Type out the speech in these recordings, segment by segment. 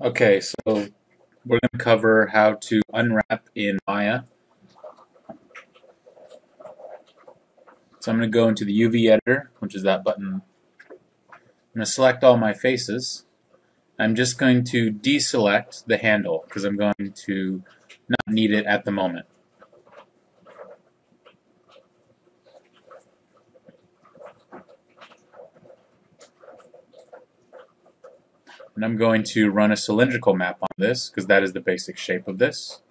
Okay, so we're going to cover how to unwrap in Maya. So I'm going to go into the UV editor, which is that button. I'm going to select all my faces. I'm just going to deselect the handle because I'm going to not need it at the moment. And I'm going to run a cylindrical map on this because that is the basic shape of this.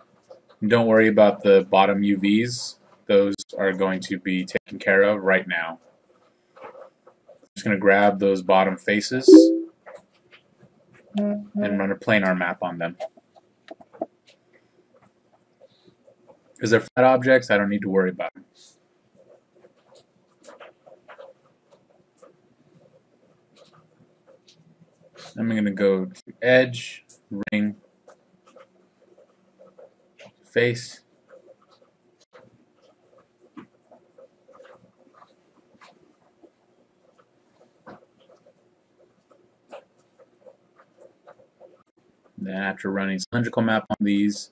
And don't worry about the bottom UVs. Those are going to be taken care of right now. I'm just going to grab those bottom faces and run a planar map on them. Because they're flat objects, I don't need to worry about them. I'm going to go to edge, ring, face. Then after running cylindrical map on these,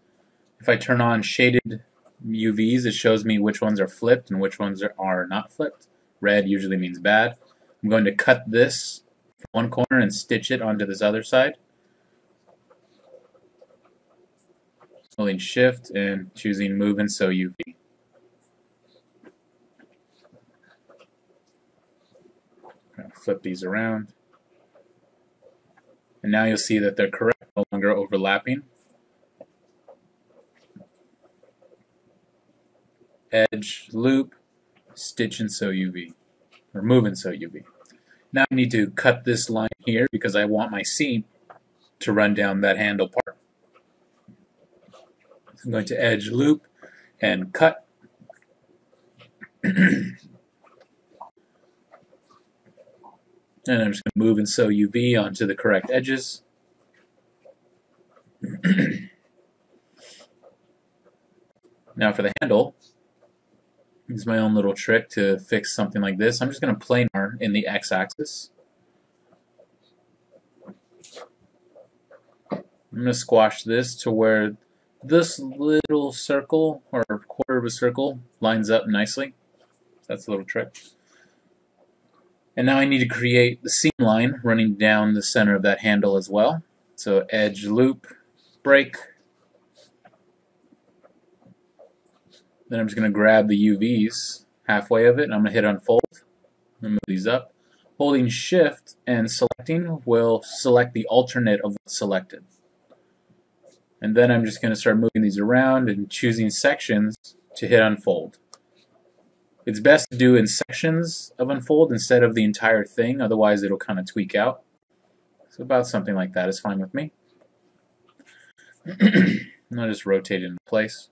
if I turn on shaded UVs, it shows me which ones are flipped and which ones are not flipped. Red usually means bad. I'm going to cut this one corner and stitch it onto this other side. Holding shift and choosing move and sew UV. Flip these around. And now you'll see that they're correct, no longer overlapping. Edge, loop, stitch and sew UV, or move and sew UV. Now I need to cut this line here because I want my seam to run down that handle part. I'm going to edge loop and cut. and I'm just going to move and sew UV onto the correct edges. now for the handle, Use my own little trick to fix something like this. I'm just going to planar in the x-axis. I'm going to squash this to where this little circle or quarter of a circle lines up nicely. That's a little trick. And now I need to create the seam line running down the center of that handle as well. So edge loop, break, Then I'm just going to grab the UVs, halfway of it, and I'm going to hit unfold. Move these up. Holding shift and selecting will select the alternate of what's selected. And then I'm just going to start moving these around and choosing sections to hit unfold. It's best to do in sections of unfold instead of the entire thing, otherwise it'll kind of tweak out. So about something like that is fine with me. I'll just rotate it into place.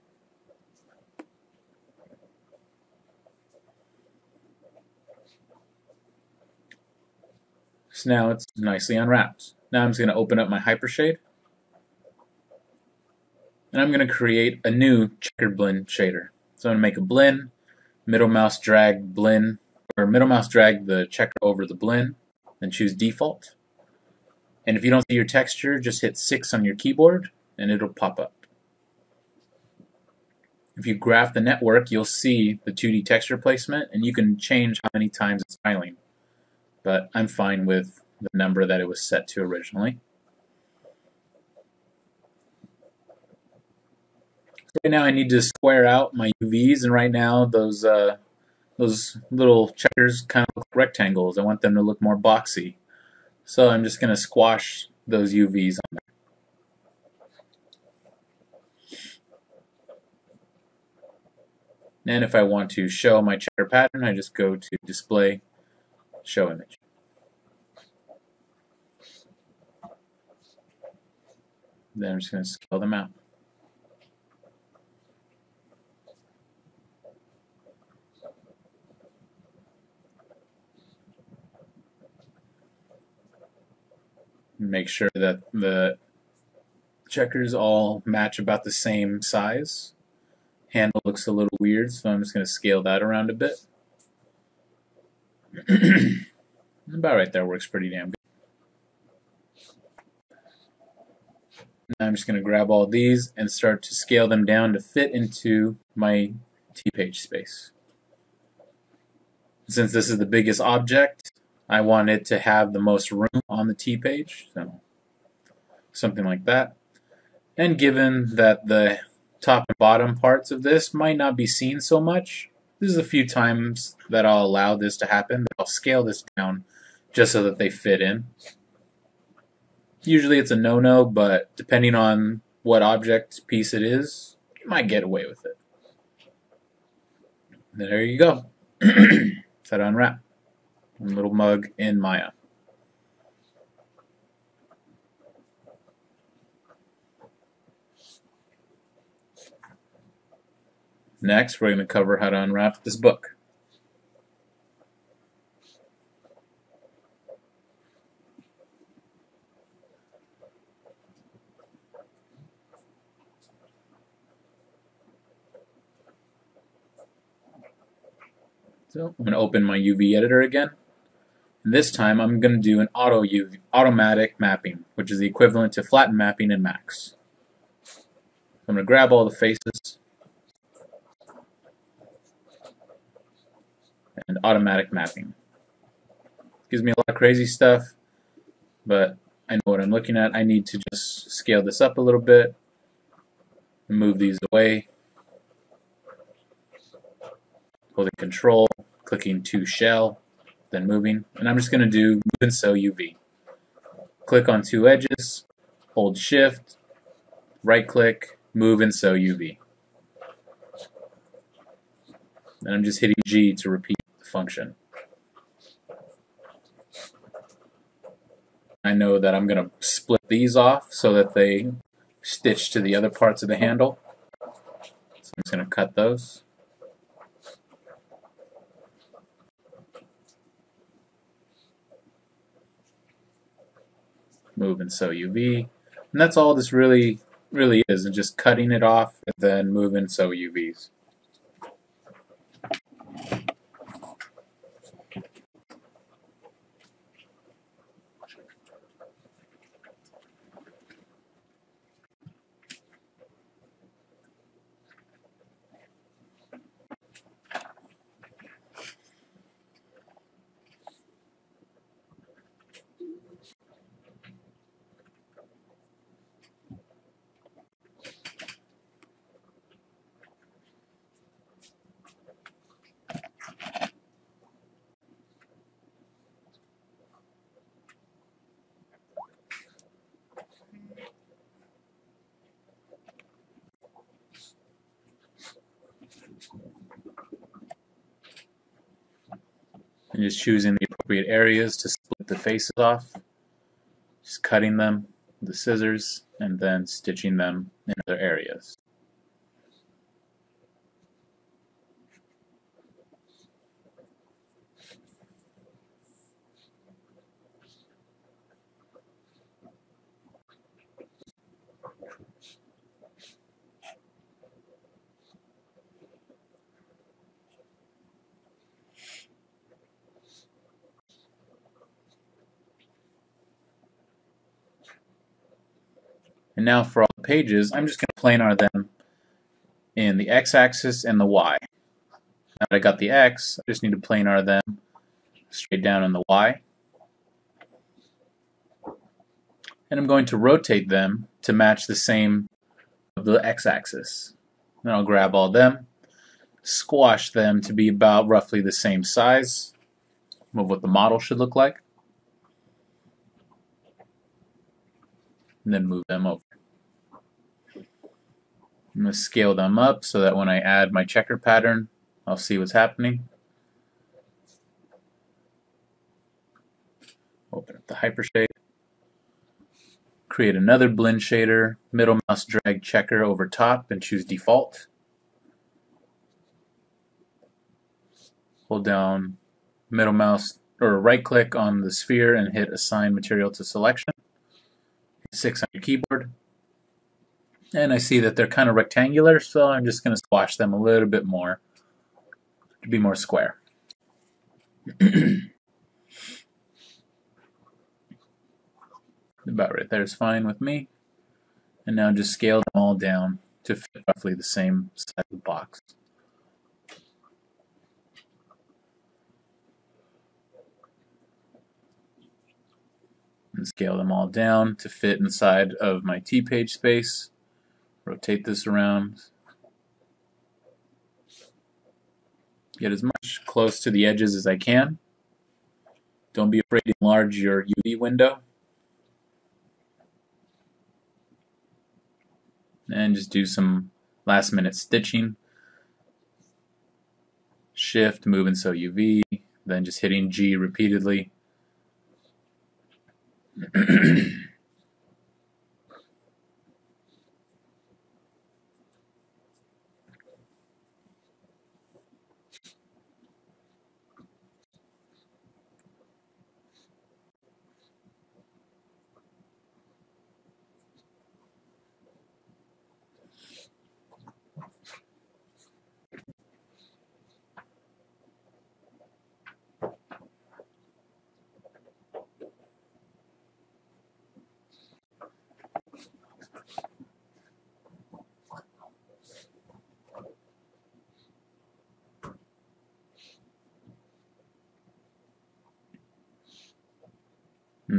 So now it's nicely unwrapped. Now I'm just going to open up my Hypershade. And I'm going to create a new checkered Blinn shader. So I'm going to make a Blinn, middle mouse drag Blinn, or middle mouse drag the checker over the Blinn, and choose default. And if you don't see your texture, just hit 6 on your keyboard, and it'll pop up. If you graph the network, you'll see the 2D texture placement, and you can change how many times it's tiling but I'm fine with the number that it was set to originally. So right now I need to square out my UVs, and right now those uh, those little checkers kind of look like rectangles. I want them to look more boxy. So I'm just going to squash those UVs on there. And if I want to show my checker pattern, I just go to Display, Show Image. Then I'm just going to scale them out. Make sure that the checkers all match about the same size. Handle looks a little weird, so I'm just going to scale that around a bit. about right there works pretty damn good. I'm just going to grab all these and start to scale them down to fit into my T-page space. Since this is the biggest object, I want it to have the most room on the T-page, so something like that. And given that the top and bottom parts of this might not be seen so much, this is a few times that I'll allow this to happen. I'll scale this down just so that they fit in. Usually it's a no-no, but depending on what object piece it is, you might get away with it. There you go. Set to unwrap. Little mug in Maya. Next, we're going to cover how to unwrap this book. So I'm going to open my UV editor again. And this time I'm going to do an auto UV, automatic mapping, which is the equivalent to flatten mapping in Max. I'm going to grab all the faces and automatic mapping. Gives me a lot of crazy stuff, but I know what I'm looking at. I need to just scale this up a little bit move these away. Holding control, clicking to shell, then moving. And I'm just going to do move and sew UV. Click on two edges, hold shift, right click, move and sew UV. And I'm just hitting G to repeat the function. I know that I'm going to split these off so that they stitch to the other parts of the handle. So I'm just going to cut those. Move and sew UV. And that's all this really really is, and just cutting it off and then move and sew UVs. And just choosing the appropriate areas to split the faces off. Just cutting them with the scissors and then stitching them in other areas. And now for all the pages, I'm just going to planar them in the x-axis and the y. Now that I got the x, I just need to planar them straight down on the y. And I'm going to rotate them to match the same of the x-axis. Then I'll grab all them, squash them to be about roughly the same size of what the model should look like, and then move them over. I'm going to scale them up so that when I add my checker pattern, I'll see what's happening. Open up the Hypershade. Create another Blinn shader, middle mouse drag checker over top and choose default. Hold down middle mouse or right click on the sphere and hit assign material to selection. 6 on your keyboard and I see that they're kind of rectangular, so I'm just going to squash them a little bit more to be more square. About right there is fine with me. And now just scale them all down to fit roughly the same size of the box. And scale them all down to fit inside of my T-page space. Rotate this around. Get as much close to the edges as I can. Don't be afraid to enlarge your UV window. And just do some last minute stitching. Shift, move and sew UV, then just hitting G repeatedly.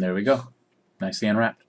there we go. Nicely unwrapped.